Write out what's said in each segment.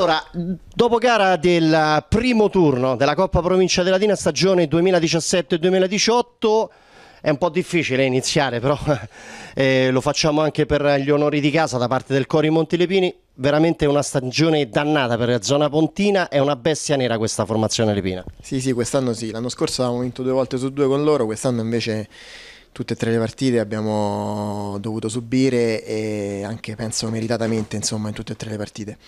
Allora, dopo gara del primo turno della Coppa Provincia della Latina stagione 2017-2018 è un po' difficile iniziare, però eh, lo facciamo anche per gli onori di casa da parte del Cori Montilepini. Veramente una stagione dannata per la zona pontina, è una bestia nera questa formazione lepina. Sì, sì, quest'anno sì. L'anno scorso avevamo vinto due volte su due con loro, quest'anno invece tutte e tre le partite abbiamo dovuto subire e anche penso meritatamente insomma in tutte e tre le partite.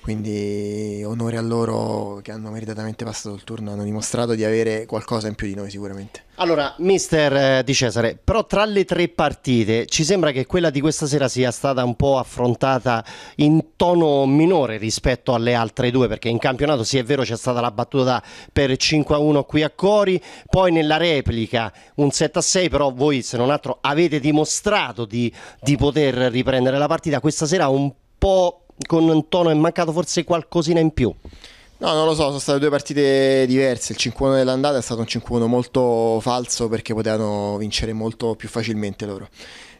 Quindi onore a loro che hanno meritatamente passato il turno hanno dimostrato di avere qualcosa in più di noi sicuramente. Allora mister eh, Di Cesare però tra le tre partite ci sembra che quella di questa sera sia stata un po' affrontata in tono minore rispetto alle altre due perché in campionato sì è vero c'è stata la battuta per 5 a 1 qui a Cori poi nella replica un 7 a 6 però voi voi se non altro avete dimostrato di, di poter riprendere la partita, questa sera un po' con un tono è mancato forse qualcosina in più. No, non lo so, sono state due partite diverse. Il 5-1 dell'andata è stato un 5-1 molto falso perché potevano vincere molto più facilmente loro.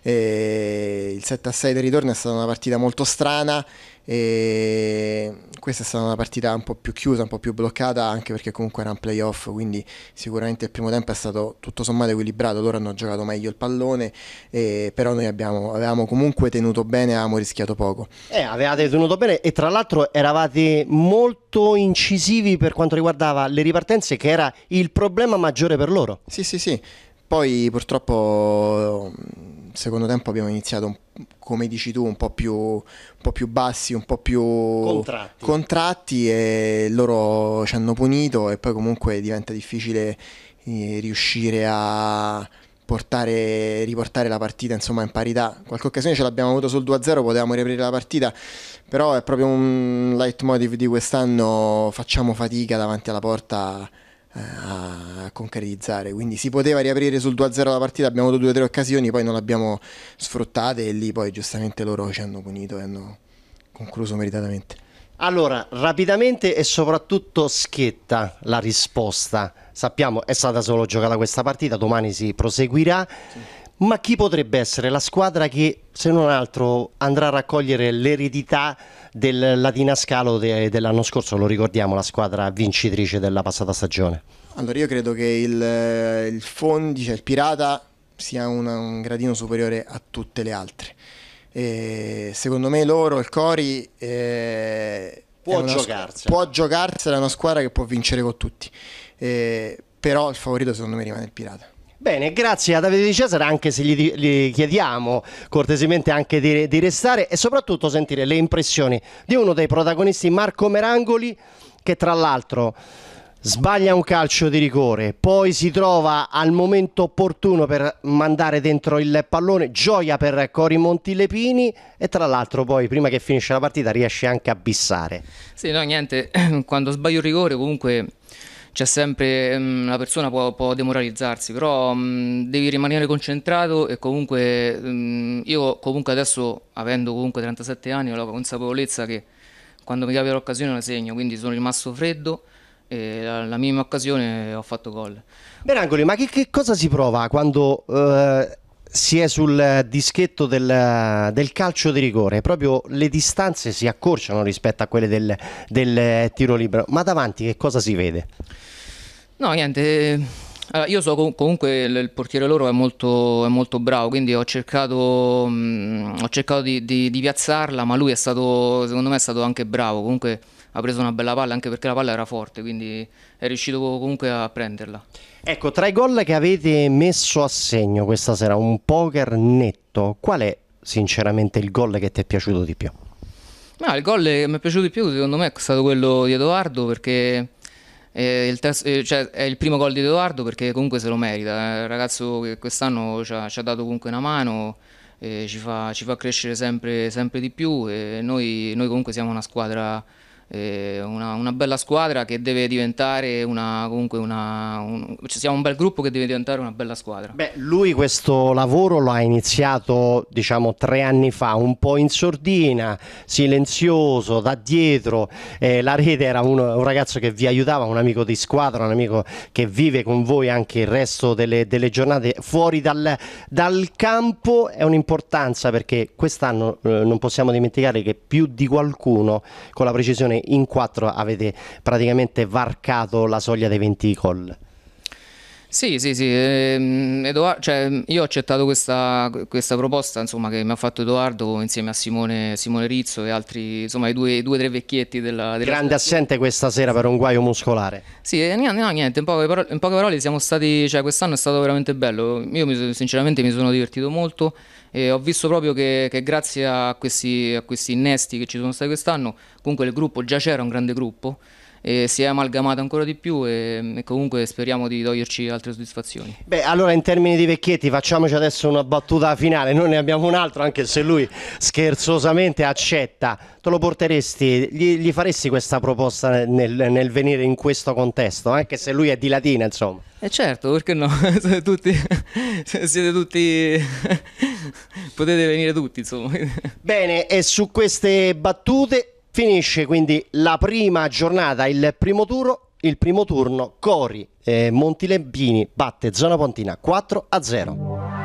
E il 7-6 del ritorno è stata una partita molto strana e questa è stata una partita un po' più chiusa, un po' più bloccata anche perché comunque era un playoff, quindi sicuramente il primo tempo è stato tutto sommato equilibrato, loro hanno giocato meglio il pallone, eh, però noi abbiamo, avevamo comunque tenuto bene, avevamo rischiato poco. Eh, avevate tenuto bene e tra l'altro eravate molto incisivi per quanto riguardava le ripartenze che era il problema maggiore per loro. Sì, sì, sì. Poi purtroppo secondo tempo abbiamo iniziato, come dici tu, un po' più, un po più bassi, un po' più contratti. contratti. e loro ci hanno punito e poi comunque diventa difficile eh, riuscire a portare, riportare la partita insomma, in parità. Qualche occasione ce l'abbiamo avuto sul 2-0, potevamo riaprire la partita, però è proprio un leitmotiv di quest'anno, facciamo fatica davanti alla porta a concretizzare. Quindi si poteva riaprire sul 2-0 la partita, abbiamo avuto due o tre occasioni, poi non l'abbiamo sfruttate e lì poi giustamente loro ci hanno punito e hanno concluso meritatamente. Allora, rapidamente e soprattutto schietta la risposta. Sappiamo è stata solo giocata questa partita, domani si proseguirà. Sì. Ma chi potrebbe essere la squadra che, se non altro, andrà a raccogliere l'eredità del Latina Scalo de, dell'anno scorso? Lo ricordiamo, la squadra vincitrice della passata stagione. Allora, io credo che il, il Fondi, cioè il Pirata, sia una, un gradino superiore a tutte le altre. E secondo me loro, il Cori, eh, può giocarsela. Può giocarsela, è una squadra che può vincere con tutti. Eh, però il favorito secondo me rimane il Pirata. Bene, grazie a Davide Di Cesare, anche se gli, gli chiediamo cortesemente anche di, di, restare e soprattutto sentire le impressioni di uno dei protagonisti, Marco Merangoli, che tra l'altro sbaglia un calcio di rigore, poi si trova al momento opportuno per mandare dentro il pallone, gioia per Cori Montilepini e tra l'altro poi prima che finisce la partita riesce anche a bissare. Sì, no, niente, quando sbaglio il rigore comunque c'è sempre mh, la persona può, può demoralizzarsi, però mh, devi rimanere concentrato e comunque mh, io comunque adesso avendo comunque 37 anni ho la consapevolezza che quando mi capita l'occasione la segno, quindi sono rimasto freddo e la, la minima occasione ho fatto gol. Berangoli, ma che, che, cosa si prova quando eh, si è sul dischetto del, del, calcio di rigore, proprio le distanze si accorciano rispetto a quelle del, del tiro libero, ma davanti che cosa si vede? No, niente. Allora, io so comunque il portiere loro è molto, è molto bravo, quindi ho cercato, mh, mm, ho cercato di, di, di, piazzarla, ma lui è stato, secondo me è stato anche bravo, comunque ha preso una bella palla anche perché la palla era forte, quindi è riuscito comunque a prenderla. Ecco, tra i gol che avete messo a segno questa sera, un poker netto, qual è sinceramente il gol che ti è piaciuto di più? No, il gol che mi è piaciuto di più secondo me è stato quello di Edoardo perché il terzo, eh, cioè, è il primo gol di Edoardo perché comunque se lo merita. È un ragazzo che quest'anno ci ha, ci ha dato comunque una mano, ci fa, ci, fa, crescere sempre, sempre di più e noi, noi comunque siamo una squadra eh, una, una, bella squadra che deve diventare una, comunque una, un, cioè siamo un bel gruppo che deve diventare una bella squadra. Beh, lui questo lavoro lo ha iniziato diciamo tre anni fa, un po' in sordina, silenzioso, da dietro, eh, la rete era uno, un ragazzo che vi aiutava, un amico di squadra, un amico che vive con voi anche il resto delle, delle giornate fuori dal, dal campo, è un'importanza perché quest'anno eh, non possiamo dimenticare che più di qualcuno con la precisione in quattro avete praticamente varcato la soglia dei 20 gol. Sì, sì, sì, ehm, Edoardo, cioè, io ho accettato questa, questa proposta insomma, che mi ha fatto Edoardo insieme a Simone, Simone Rizzo e altri, insomma, i due o tre vecchietti della, della Grande assente questa sera per un guaio muscolare. Sì, eh, no, niente, in poche, parole, in poche parole siamo stati, cioè, quest'anno è stato veramente bello, io mi, sinceramente mi sono divertito molto e ho visto proprio che, che grazie a questi, a questi innesti che ci sono stati quest'anno, comunque il gruppo già c'era un grande gruppo e si è amalgamato ancora di più e, e, comunque speriamo di toglierci altre soddisfazioni. Beh, allora in termini di vecchietti facciamoci adesso una battuta finale, noi ne abbiamo un altro anche se lui scherzosamente accetta, te lo porteresti, gli, gli faresti questa proposta nel, nel, venire in questo contesto, anche se lui è di Latina insomma? Eh certo, perché no? tutti, siete tutti, potete venire tutti insomma. Bene, e su queste battute Finisce quindi la prima giornata, il primo turno, il primo turno Cori eh, Montilempini batte Zona Pontina 4 a 0.